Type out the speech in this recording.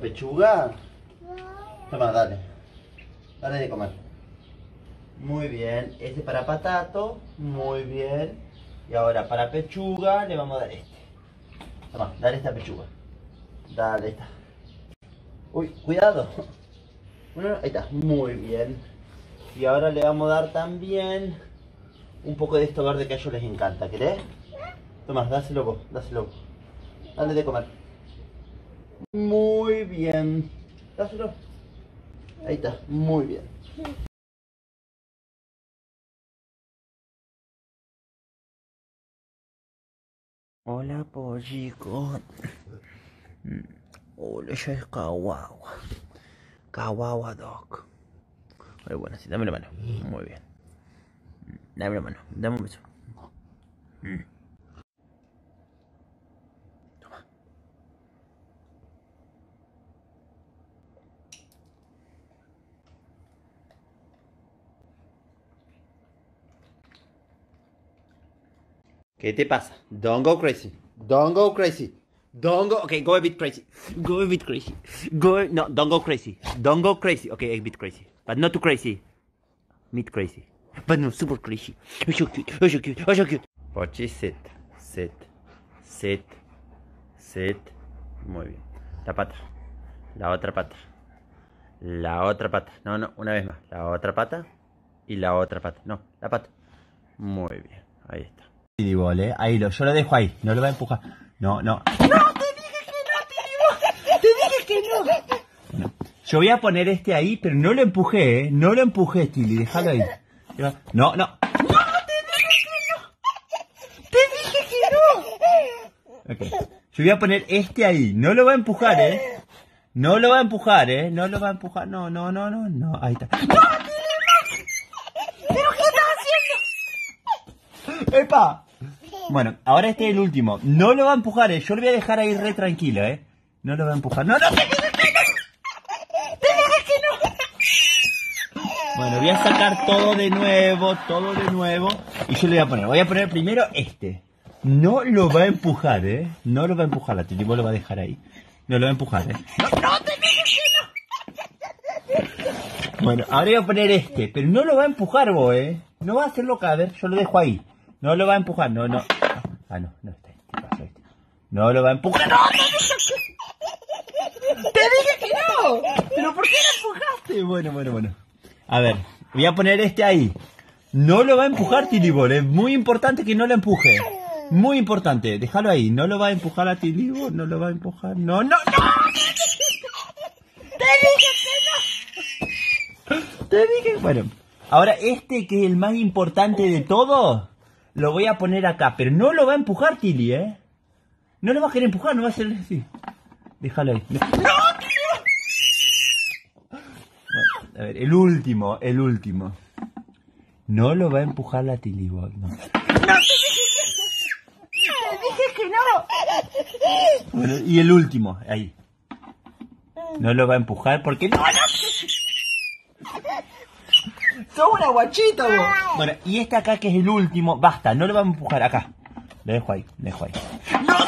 ¿Pechuga? Toma, dale. Dale de comer. Muy bien. Este para patato. Muy bien. Y ahora para pechuga le vamos a dar este. Toma, dale esta pechuga. Dale esta. Uy, cuidado. Bueno, ahí está. Muy bien. Y ahora le vamos a dar también un poco de esto verde que a ellos les encanta. ¿Querés? Toma, dáselo vos, dáselo vos. Dale de comer. Muy bien. Dáselo. Ahí está, muy bien. Hola, pollico. Hola, yo es Kawawa. Kawawa Dog. Muy bueno, sí, dame la mano. Muy bien. Dame la mano, dame un beso. ¿Qué te pasa? Don't go crazy. Don't go crazy. Don't go. Okay, go a bit crazy. Go a bit crazy. Go. No, don't go crazy. Don't go crazy. Okay, a bit crazy, but not too crazy. Mid crazy, but no super crazy. Oh, so cute. Oh, so cute. Oh, so cute. Pochi, sit, sit, sit, sit. Muy bien. La pata. La otra pata. La otra pata. No, no, una vez más. La otra pata y la otra pata. No, la pata. Muy bien. Ahí está. ¿Eh? Ahí lo, yo lo dejo ahí. No lo voy a empujar. No, no. ¡No! ¡Te dije que no, Tili! ¡Te dije que no! Bueno, yo voy a poner este ahí, pero no lo empujé, ¿eh? No lo empujé, Tilly. Déjalo ahí. No, no. ¡No! ¡Te dije que no! ¡Te dije que no! Ok. Yo voy a poner este ahí. No lo voy a empujar, ¿eh? No lo va a empujar, ¿eh? No lo va a empujar. No, no, no, no, no. Ahí está. ¡No, Tilly, no! ¿Pero qué estás haciendo? ¡Epa! Bueno, ahora este es el último. No lo va a empujar, ¿eh? Yo lo voy a dejar ahí re tranquilo, ¿eh? No lo va a empujar. ¡No, no! ¡Te que no! Bueno, voy a sacar todo de nuevo, todo de nuevo. Y yo le voy a poner. Voy a poner primero este. No lo va a empujar, ¿eh? No lo va a empujar. La Titi lo va a dejar ahí. No lo va a empujar, ¿eh? ¡No, no! ¡Te! Bueno, ahora voy a poner este. Pero no lo va a empujar vos, ¿eh? No va a hacerlo caer. Yo lo dejo ahí. No lo va a empujar, no, no. Ah, no, no está. ¿Qué pasó este? No lo va a empujar. ¡No! ¡Te dije que no! ¿Pero por qué lo empujaste? Bueno, bueno, bueno. A ver, voy a poner este ahí. No lo va a empujar Tilibor, es muy importante que no lo empuje. Muy importante, déjalo ahí. No lo va a empujar a Tilibor, no lo va a empujar. No, no, no. Te dije que no. Te dije. Bueno, ahora este que es el más importante de todo lo voy a poner acá, pero no lo va a empujar Tilly, ¿eh? No lo va a querer empujar, no va a ser así. Déjalo ahí. ¡No, Bueno, a ver, el último, el último. No lo va a empujar la Tilly Boy, no. ¡No, te dije que no! Bueno, y el último, ahí. No lo va a empujar porque no, no. ¡Sos una guachita vos! Bueno, y este acá que es el último, basta, no lo vamos a empujar acá. Lo dejo ahí, lo dejo ahí. ¡No!